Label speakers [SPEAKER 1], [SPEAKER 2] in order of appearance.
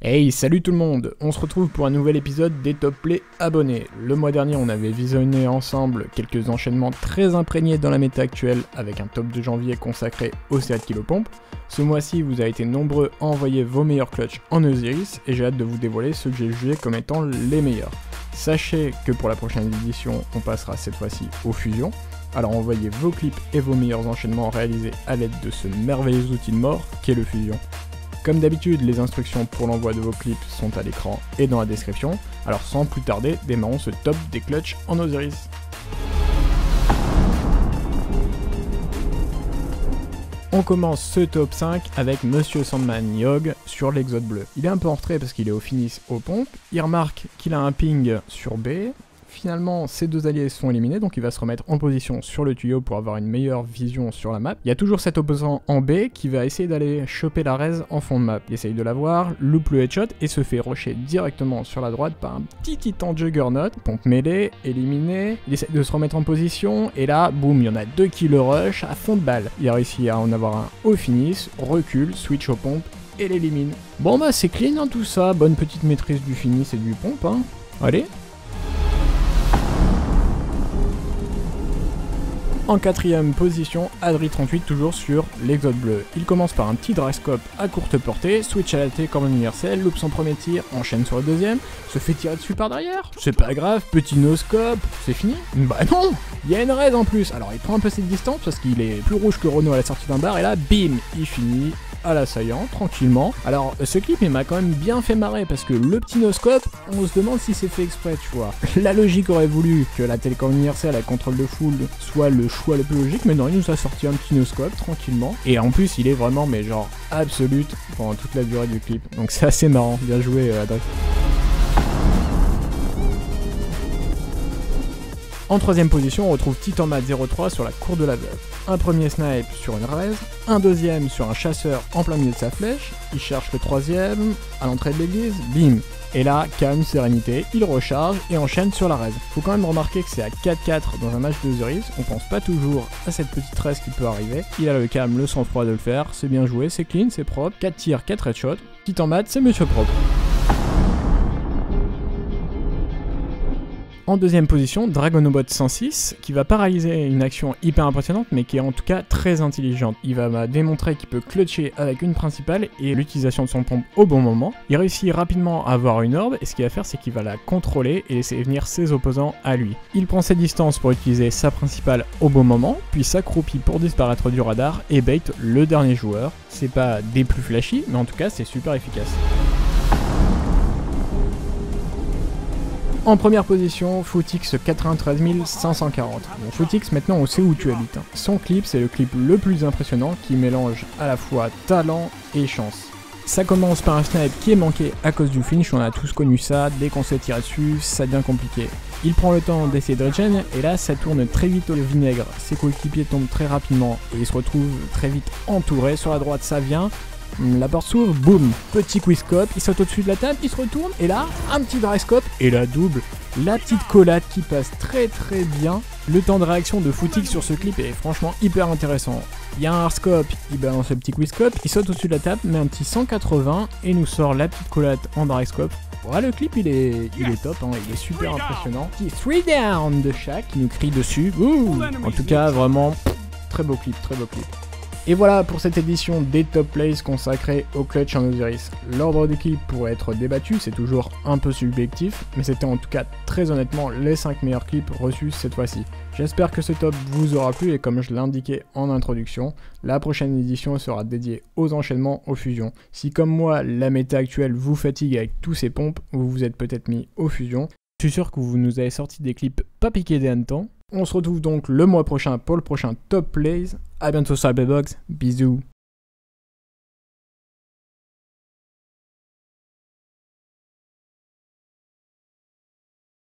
[SPEAKER 1] Hey, salut tout le monde On se retrouve pour un nouvel épisode des Top Play abonnés. Le mois dernier, on avait visionné ensemble quelques enchaînements très imprégnés dans la méta actuelle avec un top de janvier consacré au CA de Pompe. Ce mois-ci, vous avez été nombreux à envoyer vos meilleurs clutches en Osiris et j'ai hâte de vous dévoiler ceux que j'ai jugés comme étant les meilleurs. Sachez que pour la prochaine édition, on passera cette fois-ci aux fusions. Alors envoyez vos clips et vos meilleurs enchaînements réalisés à l'aide de ce merveilleux outil de mort qu'est le fusion. Comme d'habitude, les instructions pour l'envoi de vos clips sont à l'écran et dans la description, alors sans plus tarder, démarrons ce top des clutches en Osiris. On commence ce top 5 avec Monsieur Sandman Yog sur l'exode bleu. Il est un peu en retrait parce qu'il est au finis aux pompes, il remarque qu'il a un ping sur B, Finalement, ces deux alliés sont éliminés, donc il va se remettre en position sur le tuyau pour avoir une meilleure vision sur la map. Il y a toujours cet opposant en B qui va essayer d'aller choper la raise en fond de map. Il essaye de la voir, loupe le headshot et se fait rusher directement sur la droite par un petit titan juggernaut. Pompe mêlée, éliminé, il essaie de se remettre en position et là, boum, il y en a deux qui le rush à fond de balle. Il a réussi à en avoir un au finish, recule, switch aux pompes et l'élimine. Bon bah c'est clean hein, tout ça, bonne petite maîtrise du finish et du pompe hein. Allez, En quatrième position, Adri38 toujours sur l'exode bleu. Il commence par un petit dry scope à courte portée, switch à la T comme universel, loupe son premier tir, enchaîne sur le deuxième, se fait tirer dessus par derrière. C'est pas grave, petit no scope, c'est fini Bah non Il y a une raid en plus Alors il prend un peu cette distance parce qu'il est plus rouge que Renault à la sortie d'un bar et là, bim Il finit à l'assaillant, tranquillement. Alors, ce clip, il m'a quand même bien fait marrer, parce que le petit noscope, on se demande si c'est fait exprès, tu vois. La logique aurait voulu que la télécommande universelle à contrôle de foule soit le choix le plus logique, mais non, il nous a sorti un petit noscope, tranquillement. Et en plus, il est vraiment, mais genre, absolute pendant toute la durée du clip. Donc c'est assez marrant. Bien joué, euh, En troisième position, on retrouve Titanmat 03 sur la cour de la veuve. Un premier snipe sur une raise, un deuxième sur un chasseur en plein milieu de sa flèche, il cherche le troisième à l'entrée de l'église, bim et là, calme, sérénité, il recharge et enchaîne sur la raise. Faut quand même remarquer que c'est à 4-4 dans un match de Zeris, on pense pas toujours à cette petite raise qui peut arriver. Il a le calme, le sang-froid de le faire, c'est bien joué, c'est clean, c'est propre, 4 tirs, 4 headshots. Titan c'est monsieur propre. En deuxième position, Dragonobot 106, qui va paralyser une action hyper impressionnante, mais qui est en tout cas très intelligente. Il va démontrer qu'il peut clutcher avec une principale et l'utilisation de son pompe au bon moment. Il réussit rapidement à avoir une orbe, et ce qu'il va faire, c'est qu'il va la contrôler et laisser venir ses opposants à lui. Il prend ses distances pour utiliser sa principale au bon moment, puis s'accroupit pour disparaître du radar et bait le dernier joueur. C'est pas des plus flashy, mais en tout cas, c'est super efficace. En première position, Footix 93 540. Bon, Footix, maintenant on sait où tu habites. Hein. Son clip, c'est le clip le plus impressionnant qui mélange à la fois talent et chance. Ça commence par un snipe qui est manqué à cause du finish, on a tous connu ça, dès qu'on s'est tiré dessus, ça devient compliqué. Il prend le temps d'essayer de regen, et là ça tourne très vite au vinaigre, ses coéquipiers tombent très rapidement, et il se retrouve très vite entouré, sur la droite ça vient, la porte s'ouvre, boum, petit quizscope, il saute au-dessus de la table, il se retourne, et là, un petit dry scope, et la double, la petite collade qui passe très très bien. Le temps de réaction de Footix sur ce clip est franchement hyper intéressant. Il y a un scope, il balance le petit quizscope, il saute au-dessus de la table, met un petit 180 et nous sort la petite collade en dry scope. Voilà, le clip il est, il est top, hein, il est super impressionnant. Petit 3 down de chaque qui nous crie dessus. en tout cas, vraiment, très beau clip, très beau clip. Et voilà pour cette édition des Top Plays consacrée au clutch en Osiris. L'ordre d'équipe pourrait être débattu, c'est toujours un peu subjectif, mais c'était en tout cas très honnêtement les 5 meilleurs clips reçus cette fois-ci. J'espère que ce top vous aura plu et comme je l'indiquais en introduction, la prochaine édition sera dédiée aux enchaînements, aux fusions. Si comme moi la méta actuelle vous fatigue avec tous ces pompes, vous vous êtes peut-être mis aux fusions. Je suis sûr que vous nous avez sorti des clips pas piqués des hannetons? On se retrouve donc le mois prochain pour le prochain Top Plays. A bientôt sur Cyberbox. Bisous.